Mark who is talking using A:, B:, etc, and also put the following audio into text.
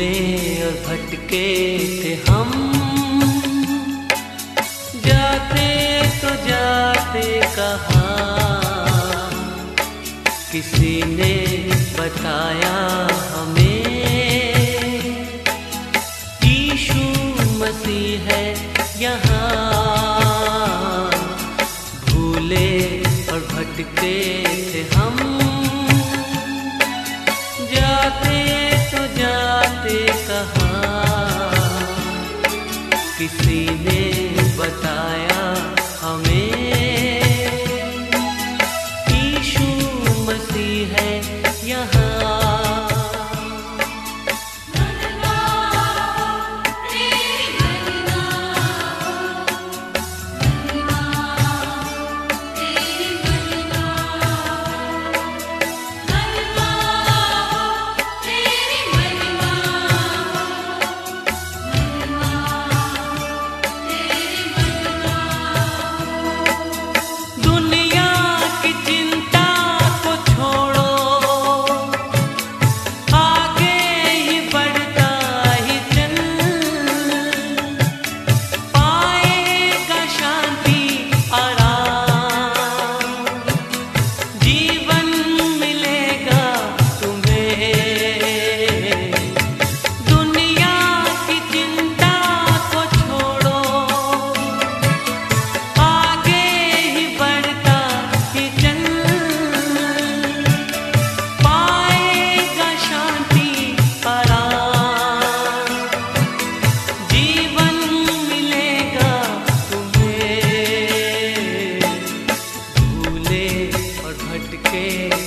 A: और भटके थे हम। जाते तो जाते कहा, किसी ने बताया हमें यीशु मसीह है यहाँ। भूले और भटके थे हम। जाते किसी ने बताया हमें porque